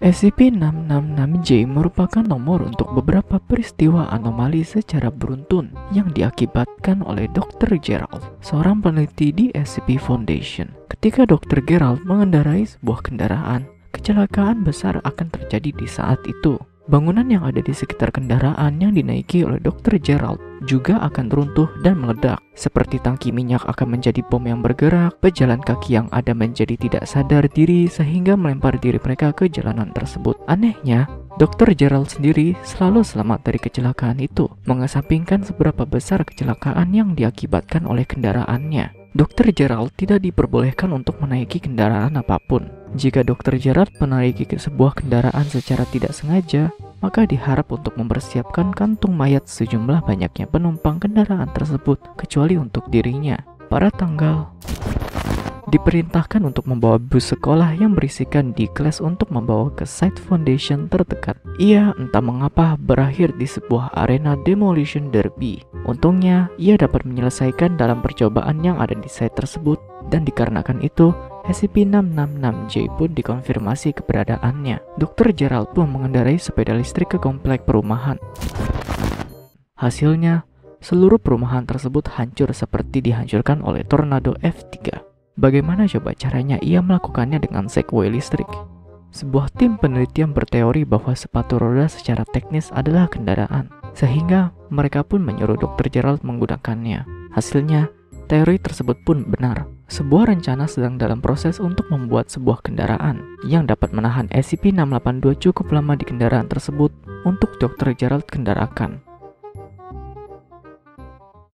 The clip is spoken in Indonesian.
SCP-666-J merupakan nomor untuk beberapa peristiwa anomali secara beruntun yang diakibatkan oleh Dr. Gerald, seorang peneliti di SCP Foundation. Ketika Dr. Gerald mengendarai sebuah kendaraan, kecelakaan besar akan terjadi di saat itu. Bangunan yang ada di sekitar kendaraan yang dinaiki oleh Dr. Gerald juga akan runtuh dan meledak. Seperti tangki minyak akan menjadi bom yang bergerak, pejalan kaki yang ada menjadi tidak sadar diri sehingga melempar diri mereka ke jalanan tersebut. Anehnya, Dr. Gerald sendiri selalu selamat dari kecelakaan itu, mengesampingkan seberapa besar kecelakaan yang diakibatkan oleh kendaraannya. Dr. Gerald tidak diperbolehkan untuk menaiki kendaraan apa pun. Jika Dr. Gerald menaiki sebuah kendaraan secara tidak sengaja, maka diharap untuk mempersiapkan kantung mayat sejumlah banyaknya penumpang kendaraan tersebut, kecuali untuk dirinya. Pada tanggal diperintahkan untuk membawa bus sekolah yang berisikan di kelas untuk membawa ke site foundation terdekat. Ia entah mengapa berakhir di sebuah arena demolition derby. Untungnya, ia dapat menyelesaikan dalam percobaan yang ada di site tersebut dan dikarenakan itu, SCP-666-J pun dikonfirmasi keberadaannya. Dr. Gerald pun mengendarai sepeda listrik ke komplek perumahan. Hasilnya, seluruh perumahan tersebut hancur seperti dihancurkan oleh tornado F3. Bagaimana coba caranya ia melakukannya dengan segway listrik? Sebuah tim penelitian berteori bahwa sepatu roda secara teknis adalah kendaraan, sehingga mereka pun menyuruh Dr. Gerald menggunakannya. Hasilnya, teori tersebut pun benar. Sebuah rencana sedang dalam proses untuk membuat sebuah kendaraan yang dapat menahan SCP-682 cukup lama di kendaraan tersebut untuk Dr. Gerald kendarakan.